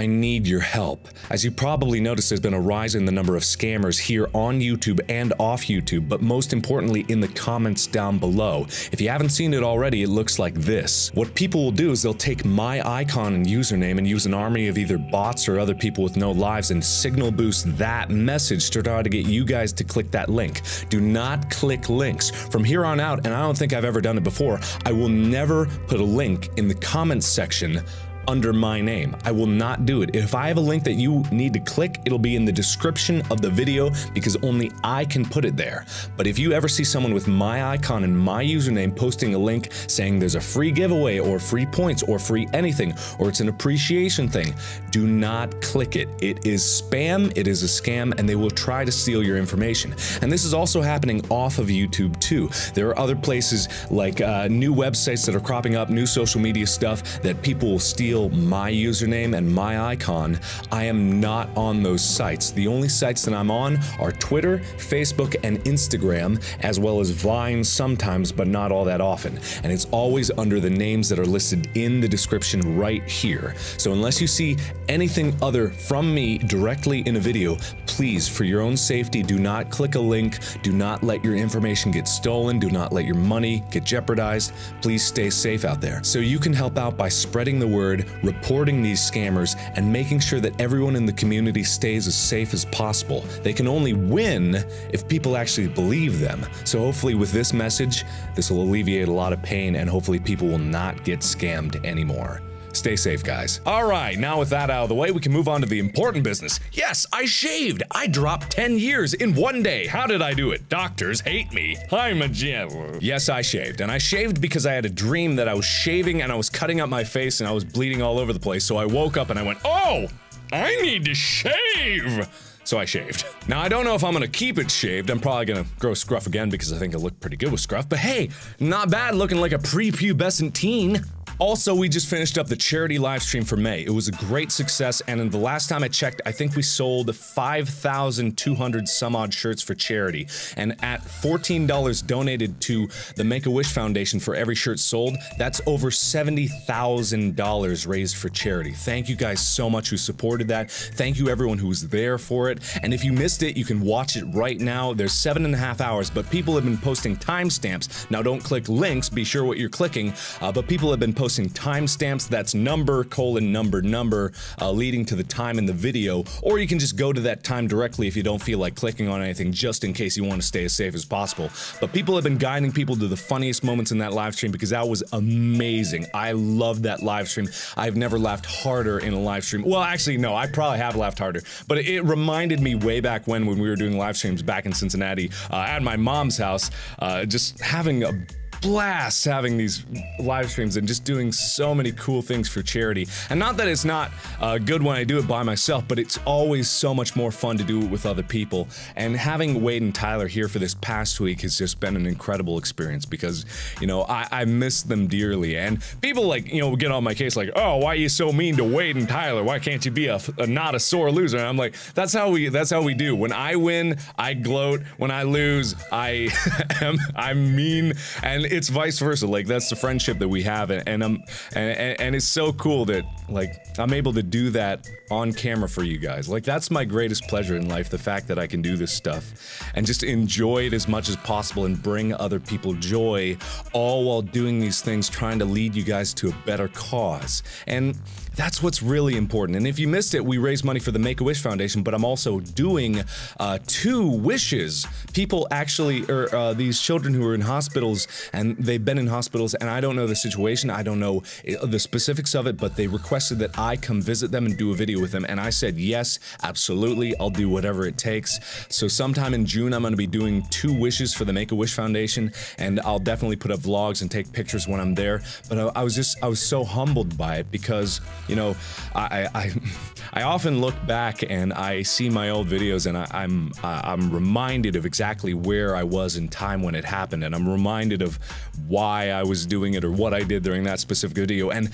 I need your help. As you probably noticed, there's been a rise in the number of scammers here on YouTube and off YouTube, but most importantly in the comments down below. If you haven't seen it already, it looks like this. What people will do is they'll take my icon and username and use an army of either bots or other people with no lives and signal boost that message to try to get you guys to click that link. Do not click links. From here on out, and I don't think I've ever done it before, I will never put a link in the comments section under my name. I will not do it. If I have a link that you need to click, it'll be in the description of the video because only I can put it there. But if you ever see someone with my icon and my username posting a link saying there's a free giveaway or free points or free anything or it's an appreciation thing, do not click it. It is spam, it is a scam, and they will try to steal your information. And this is also happening off of YouTube too. There are other places like uh, new websites that are cropping up, new social media stuff that people will steal my username and my icon, I am not on those sites. The only sites that I'm on are Twitter, Facebook, and Instagram, as well as Vine sometimes, but not all that often. And it's always under the names that are listed in the description right here. So unless you see anything other from me directly in a video, please, for your own safety, do not click a link, do not let your information get stolen, do not let your money get jeopardized. Please stay safe out there. So you can help out by spreading the word, reporting these scammers, and making sure that everyone in the community stays as safe as possible. They can only win if people actually believe them. So hopefully with this message, this will alleviate a lot of pain and hopefully people will not get scammed anymore. Stay safe, guys. All right, now with that out of the way, we can move on to the important business. Yes, I shaved. I dropped 10 years in one day. How did I do it? Doctors hate me. I'm a gem. Yes, I shaved. And I shaved because I had a dream that I was shaving and I was cutting up my face and I was bleeding all over the place. So I woke up and I went, oh, I need to shave so I shaved. Now, I don't know if I'm gonna keep it shaved. I'm probably gonna grow scruff again because I think it looked pretty good with scruff, but hey, not bad looking like a prepubescent teen. Also, we just finished up the charity live stream for May. It was a great success, and in the last time I checked, I think we sold 5,200 some odd shirts for charity. And at $14 donated to the Make-A-Wish Foundation for every shirt sold, that's over $70,000 raised for charity. Thank you guys so much who supported that. Thank you everyone who was there for it. And if you missed it, you can watch it right now. There's seven and a half hours, but people have been posting timestamps. Now don't click links, be sure what you're clicking, uh, but people have been posting posting timestamps. That's number, colon, number, number, uh, leading to the time in the video. Or you can just go to that time directly if you don't feel like clicking on anything, just in case you want to stay as safe as possible. But people have been guiding people to the funniest moments in that live stream because that was amazing. I loved that live stream. I've never laughed harder in a live stream. Well, actually, no, I probably have laughed harder, but it reminded me way back when when we were doing live streams back in Cincinnati uh, at my mom's house, uh, just having a blast having these live streams and just doing so many cool things for charity. And not that it's not uh, good when I do it by myself, but it's always so much more fun to do it with other people. And having Wade and Tyler here for this past week has just been an incredible experience because, you know, I, I miss them dearly. And people like, you know, get on my case like, oh, why are you so mean to Wade and Tyler? Why can't you be a, a not a sore loser? And I'm like, that's how we, that's how we do. When I win, I gloat. When I lose, I am, I'm mean. And it's vice versa. Like that's the friendship that we have, and, and I'm and, and it's so cool that like I'm able to do that on camera for you guys. Like that's my greatest pleasure in life, the fact that I can do this stuff and just enjoy it as much as possible and bring other people joy, all while doing these things, trying to lead you guys to a better cause. And that's what's really important. And if you missed it, we raised money for the Make-A-Wish Foundation, but I'm also doing uh, two wishes. People actually, or er, uh, these children who are in hospitals, and they've been in hospitals, and I don't know the situation, I don't know uh, the specifics of it, but they requested that I come visit them and do a video with them, and I said, yes, absolutely, I'll do whatever it takes. So sometime in June, I'm going to be doing two wishes for the Make-A-Wish Foundation, and I'll definitely put up vlogs and take pictures when I'm there. But I, I was just, I was so humbled by it because you know, I, I, I often look back and I see my old videos and I, I'm, I'm reminded of exactly where I was in time when it happened, and I'm reminded of why I was doing it or what I did during that specific video. And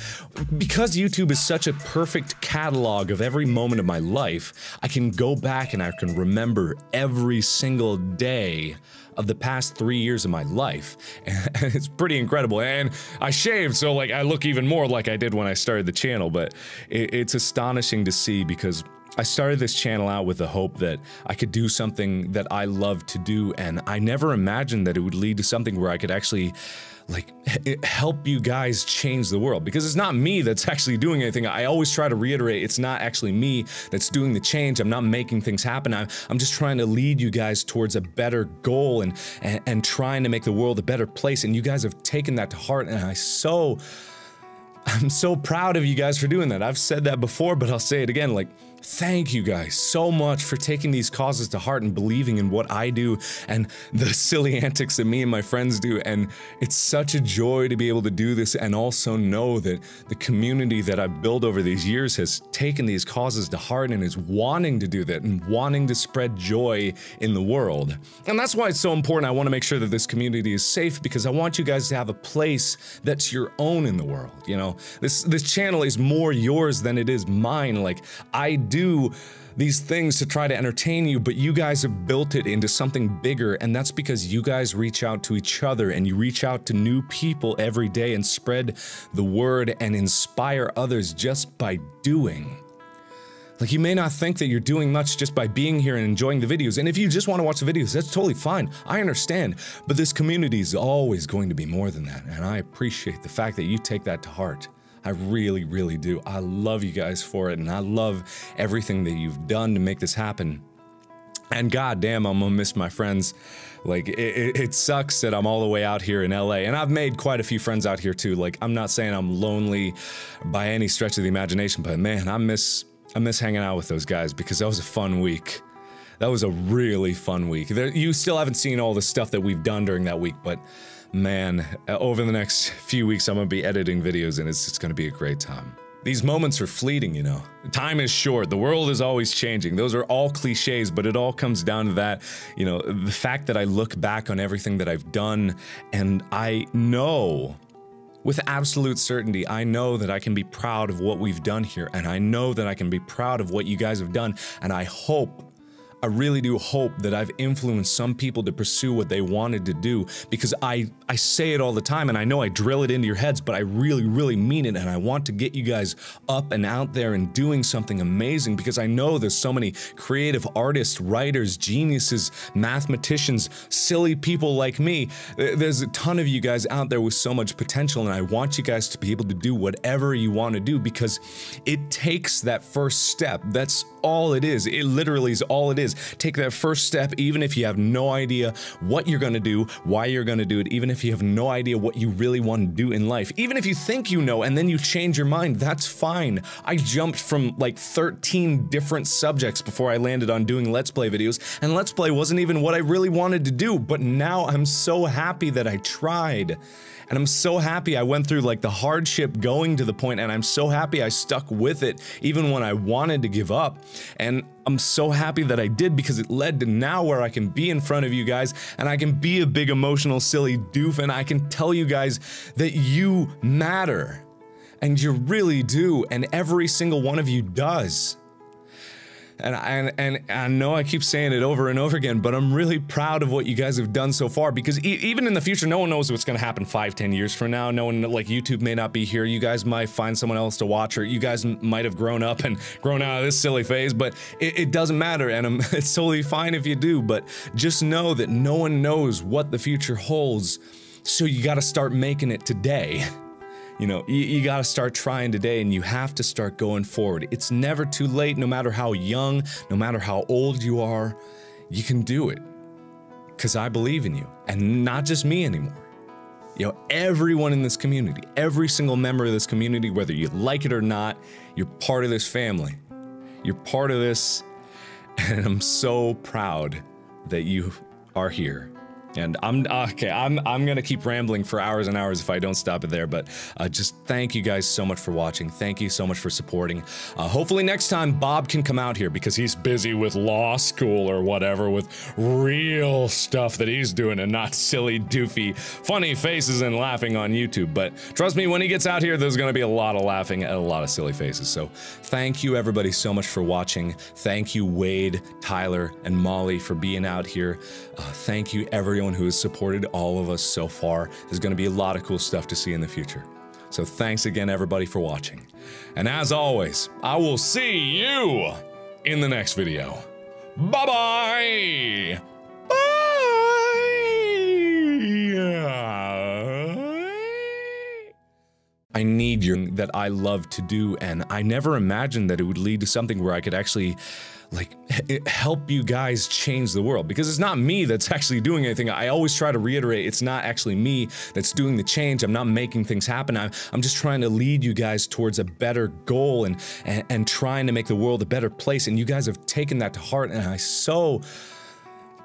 because YouTube is such a perfect catalog of every moment of my life, I can go back and I can remember every single day of the past three years of my life. And it's pretty incredible. And I shaved, so like I look even more like I did when I started the channel, but it, it's astonishing to see because I started this channel out with the hope that I could do something that I love to do, and I never imagined that it would lead to something where I could actually like help you guys change the world because it's not me that's actually doing anything. I always try to reiterate it's not actually me that's doing the change. I'm not making things happen. I'm, I'm just trying to lead you guys towards a better goal and, and and trying to make the world a better place. And you guys have taken that to heart, and I so I'm so proud of you guys for doing that. I've said that before, but I'll say it again. Like Thank you guys so much for taking these causes to heart and believing in what I do and the silly antics that me and my friends do. And it's such a joy to be able to do this and also know that the community that I've built over these years has taken these causes to heart and is wanting to do that and wanting to spread joy in the world. And that's why it's so important. I want to make sure that this community is safe because I want you guys to have a place that's your own in the world. You know, this this channel is more yours than it is mine. Like I do do these things to try to entertain you, but you guys have built it into something bigger, and that's because you guys reach out to each other and you reach out to new people every day and spread the word and inspire others just by doing. Like, you may not think that you're doing much just by being here and enjoying the videos, and if you just want to watch the videos, that's totally fine. I understand. But this community is always going to be more than that, and I appreciate the fact that you take that to heart. I really, really do. I love you guys for it, and I love everything that you've done to make this happen. And goddamn, I'm gonna miss my friends. Like, it, it, it, sucks that I'm all the way out here in LA, and I've made quite a few friends out here too. Like, I'm not saying I'm lonely by any stretch of the imagination, but man, I miss I miss hanging out with those guys because that was a fun week. That was a really fun week. There, you still haven't seen all the stuff that we've done during that week, but man, uh, over the next few weeks, I'm gonna be editing videos and it's, it's gonna be a great time. These moments are fleeting, you know. Time is short. The world is always changing. Those are all cliches, but it all comes down to that, you know, the fact that I look back on everything that I've done and I know with absolute certainty, I know that I can be proud of what we've done here, and I know that I can be proud of what you guys have done, and I hope I really do hope that I've influenced some people to pursue what they wanted to do because I, I say it all the time and I know I drill it into your heads, but I really, really mean it. And I want to get you guys up and out there and doing something amazing because I know there's so many creative artists, writers, geniuses, mathematicians, silly people like me. There's a ton of you guys out there with so much potential, and I want you guys to be able to do whatever you want to do because it takes that first step. That's all it is. It literally is all it is. Take that first step, even if you have no idea what you're going to do, why you're going to do it, even if you have no idea what you really want to do in life. Even if you think you know and then you change your mind, that's fine. I jumped from like 13 different subjects before I landed on doing Let's Play videos, and Let's Play wasn't even what I really wanted to do, but now I'm so happy that I tried. And I'm so happy I went through like the hardship going to the point and I'm so happy I stuck with it even when I wanted to give up. And I'm so happy that I did because it led to now where I can be in front of you guys and I can be a big emotional silly doof and I can tell you guys that you matter. And you really do, and every single one of you does. And, and, and I know I keep saying it over and over again, but I'm really proud of what you guys have done so far because e even in the future, no one knows what's going to happen five, ten years from now. No one, like YouTube may not be here. You guys might find someone else to watch or you guys might have grown up and grown out of this silly phase, but it, it doesn't matter. And I'm, it's totally fine if you do, but just know that no one knows what the future holds. So you got to start making it today. You know, you, you got to start trying today and you have to start going forward. It's never too late, no matter how young, no matter how old you are, you can do it. Because I believe in you, and not just me anymore. You know, everyone in this community, every single member of this community, whether you like it or not, you're part of this family. You're part of this, and I'm so proud that you are here. And I'm okay. I'm I'm gonna keep rambling for hours and hours if I don't stop it there. But uh, just thank you guys so much for watching. Thank you so much for supporting. Uh, hopefully next time Bob can come out here because he's busy with law school or whatever with real stuff that he's doing and not silly, doofy, funny faces and laughing on YouTube. But trust me, when he gets out here, there's gonna be a lot of laughing and a lot of silly faces. So thank you everybody so much for watching. Thank you Wade, Tyler, and Molly for being out here. Uh, thank you everyone who has supported all of us so far. There's going to be a lot of cool stuff to see in the future. So thanks again everybody for watching. And as always, I will see you in the next video. Bye-bye! I need your that I love to do and I never imagined that it would lead to something where I could actually like help you guys change the world because it's not me that's actually doing anything. I always try to reiterate it's not actually me that's doing the change. I'm not making things happen. I'm, I'm just trying to lead you guys towards a better goal and, and and trying to make the world a better place. And you guys have taken that to heart and I so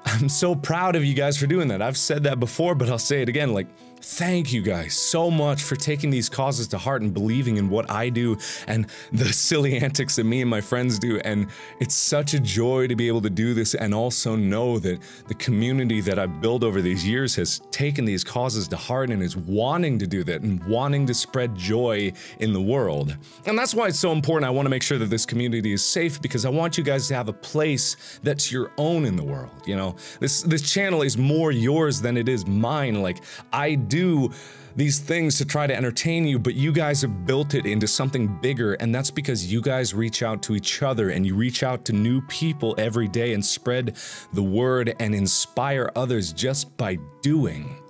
I'm so proud of you guys for doing that. I've said that before, but I'll say it again like Thank you guys so much for taking these causes to heart and believing in what I do and the silly antics that me and my friends do. And it's such a joy to be able to do this and also know that the community that I've built over these years has taken these causes to heart and is wanting to do that and wanting to spread joy in the world. And that's why it's so important. I want to make sure that this community is safe because I want you guys to have a place that's your own in the world. You know, this this channel is more yours than it is mine. Like I do these things to try to entertain you, but you guys have built it into something bigger, and that's because you guys reach out to each other and you reach out to new people every day and spread the word and inspire others just by doing.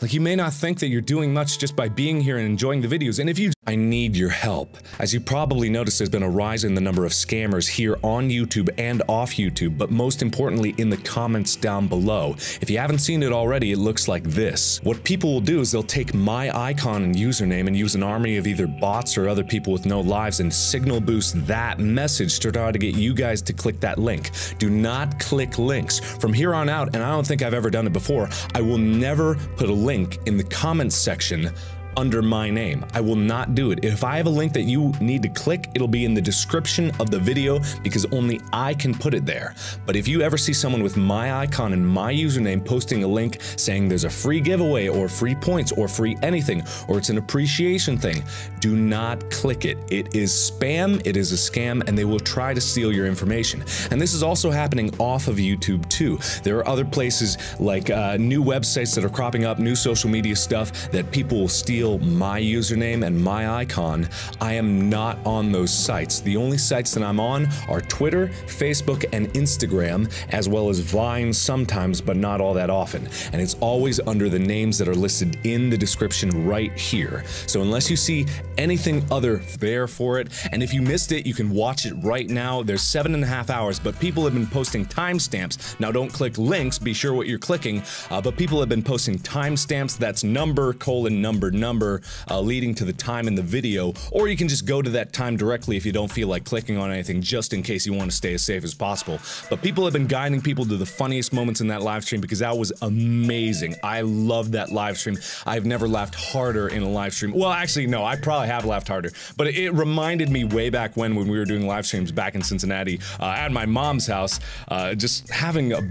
Like, you may not think that you're doing much just by being here and enjoying the videos, and if you I need your help. As you probably noticed, there's been a rise in the number of scammers here on YouTube and off YouTube, but most importantly in the comments down below. If you haven't seen it already, it looks like this. What people will do is they'll take my icon and username and use an army of either bots or other people with no lives and signal boost that message to try to get you guys to click that link. Do not click links. From here on out, and I don't think I've ever done it before, I will never put a link in the comments section under my name. I will not do it. If I have a link that you need to click, it'll be in the description of the video because only I can put it there. But if you ever see someone with my icon and my username posting a link saying there's a free giveaway or free points or free anything or it's an appreciation thing, do not click it. It is spam, it is a scam, and they will try to steal your information. And this is also happening off of YouTube too. There are other places like uh, new websites that are cropping up, new social media stuff that people will steal my username and my icon, I am not on those sites. The only sites that I'm on are Twitter, Facebook, and Instagram, as well as Vine sometimes, but not all that often. And it's always under the names that are listed in the description right here. So unless you see anything other there for it, and if you missed it, you can watch it right now. There's seven and a half hours, but people have been posting timestamps. Now don't click links, be sure what you're clicking, uh, but people have been posting timestamps. That's number colon number number number uh, leading to the time in the video, or you can just go to that time directly if you don't feel like clicking on anything just in case you want to stay as safe as possible. But people have been guiding people to the funniest moments in that live stream because that was amazing. I loved that live stream. I've never laughed harder in a live stream. Well, actually, no, I probably have laughed harder, but it reminded me way back when when we were doing live streams back in Cincinnati uh, at my mom's house, uh, just having a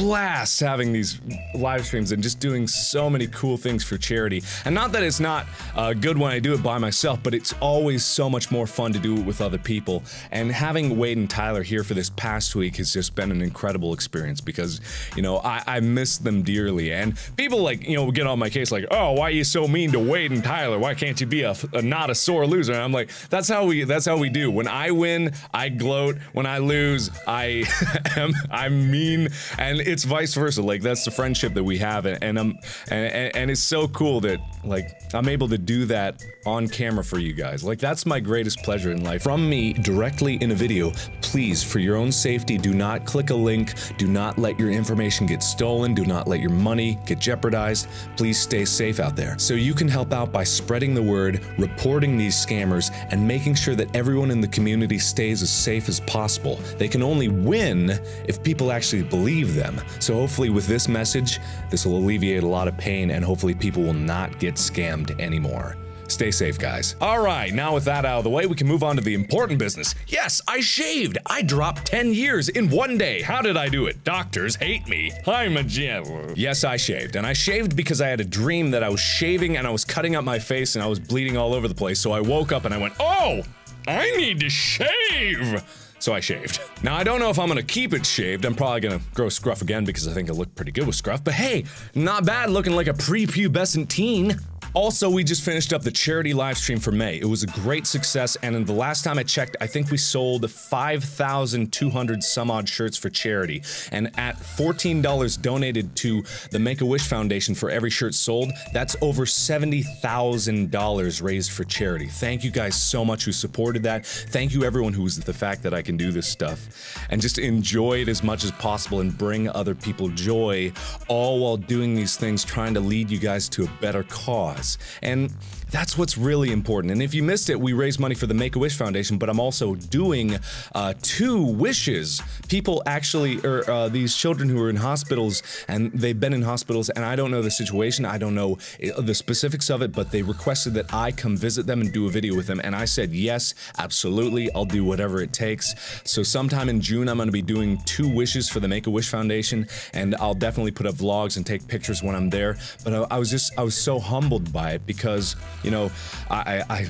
blast having these live streams and just doing so many cool things for charity. And not that it's not uh, good when I do it by myself, but it's always so much more fun to do it with other people. And having Wade and Tyler here for this past week has just been an incredible experience because, you know, I, I miss them dearly. And people like, you know, get on my case like, oh, why are you so mean to Wade and Tyler? Why can't you be a, a not a sore loser? And I'm like, that's how we that's how we do. When I win, I gloat. When I lose, I am I'm mean. And it's vice versa. Like that's the friendship that we have, and, and um, I'm and, and it's so cool that like I'm able to do that on camera for you guys. Like that's my greatest pleasure in life. From me directly in a video, please, for your own safety, do not click a link. Do not let your information get stolen. Do not let your money get jeopardized. Please stay safe out there. So you can help out by spreading the word, reporting these scammers, and making sure that everyone in the community stays as safe as possible. They can only win if people actually believe them. So hopefully with this message, this will alleviate a lot of pain and hopefully people will not get scammed anymore. Stay safe, guys. All right, now with that out of the way, we can move on to the important business. Yes, I shaved. I dropped 10 years in one day. How did I do it? Doctors hate me. I'm a gem. Yes, I shaved. And I shaved because I had a dream that I was shaving and I was cutting up my face and I was bleeding all over the place. So I woke up and I went, oh, I need to shave so I shaved. Now, I don't know if I'm gonna keep it shaved. I'm probably gonna grow scruff again because I think it looked pretty good with scruff, but hey, not bad looking like a prepubescent teen. Also, we just finished up the charity live stream for May. It was a great success, and in the last time I checked, I think we sold 5,200 some odd shirts for charity. And at $14 donated to the Make-A-Wish Foundation for every shirt sold, that's over $70,000 raised for charity. Thank you guys so much who supported that. Thank you everyone who was the fact that I can do this stuff. And just enjoy it as much as possible and bring other people joy, all while doing these things, trying to lead you guys to a better cause cause. And that's what's really important. And if you missed it, we raise money for the Make-A-Wish Foundation, but I'm also doing uh, two wishes. People actually, or uh, these children who are in hospitals, and they've been in hospitals, and I don't know the situation, I don't know uh, the specifics of it, but they requested that I come visit them and do a video with them, and I said, yes, absolutely, I'll do whatever it takes. So sometime in June, I'm gonna be doing two wishes for the Make-A-Wish Foundation, and I'll definitely put up vlogs and take pictures when I'm there. But I, I was just, I was so humbled by it because you know, I, I,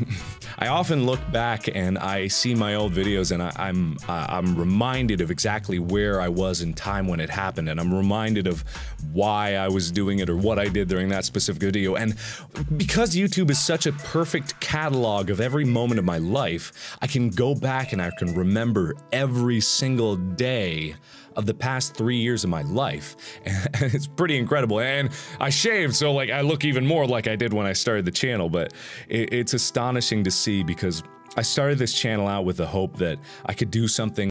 I often look back and I see my old videos and I, I'm, I'm reminded of exactly where I was in time when it happened, and I'm reminded of why I was doing it or what I did during that specific video. And because YouTube is such a perfect catalog of every moment of my life, I can go back and I can remember every single day of the past three years of my life. And it's pretty incredible. And I shaved, so like I look even more like I did when I started the channel, but it, it's astonishing to see because I started this channel out with the hope that I could do something